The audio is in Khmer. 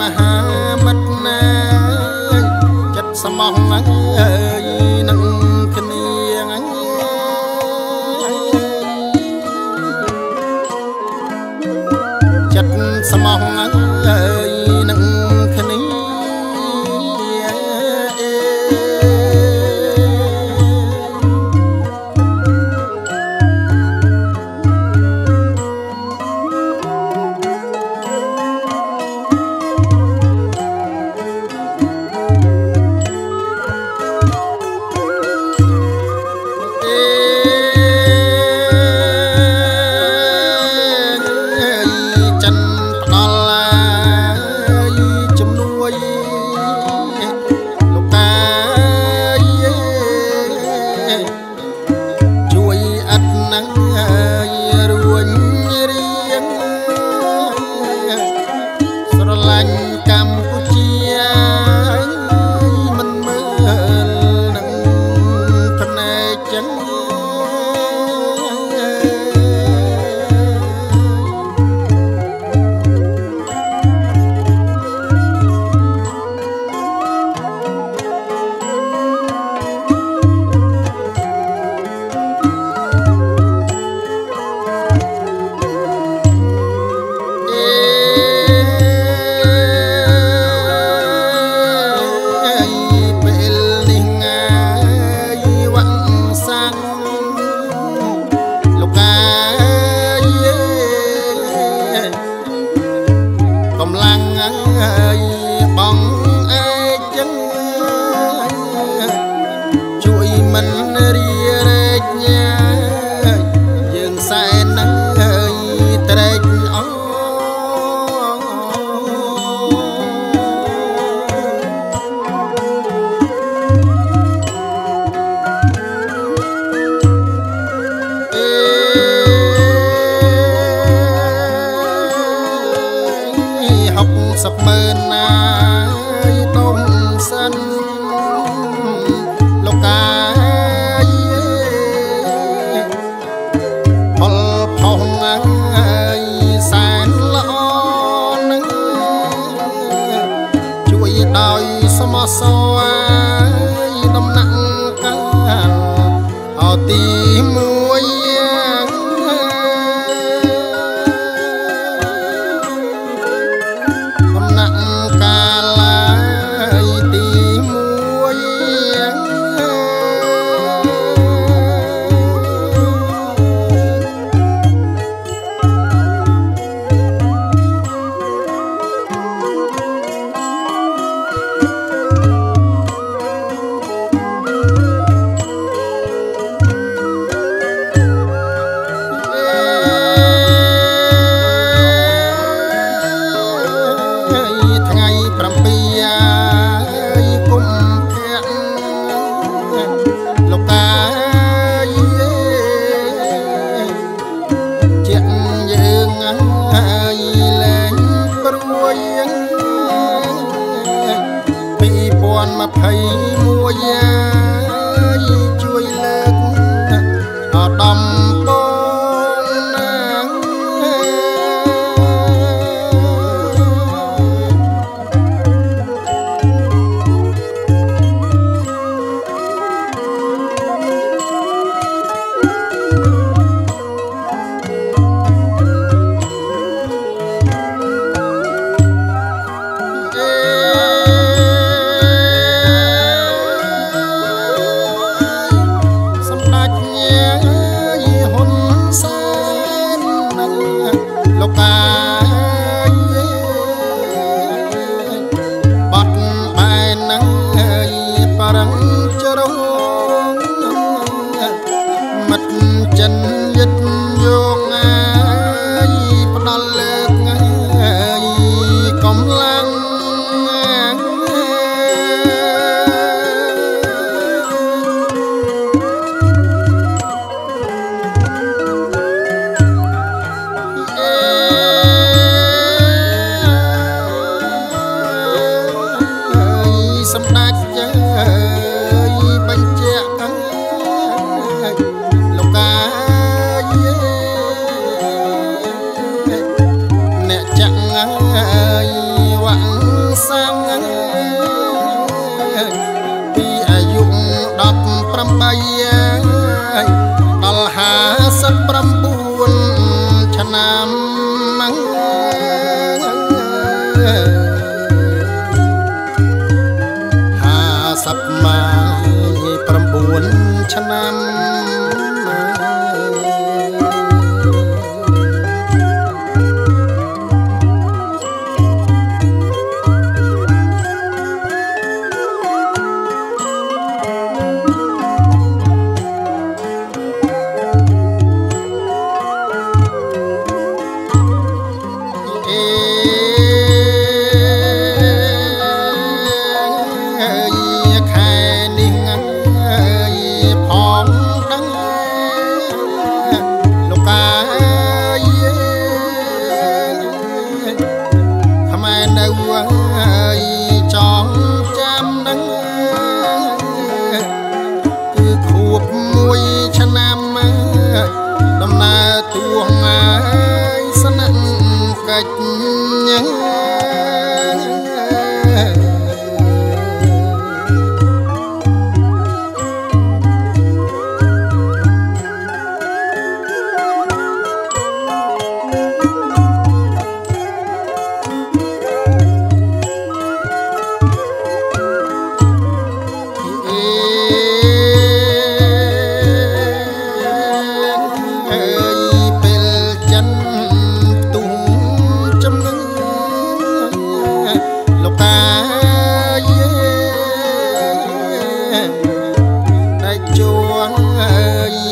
មហាមិត្តណាចិត្តស្មោះហ្នឹង lục ca. សពម៉ឺនណាយទុំសិនលោកកាយផលផុសណាយសែនល្អនឹងជួយដោយសមសរដំណាក់កាលអោទី 안. ហា ơi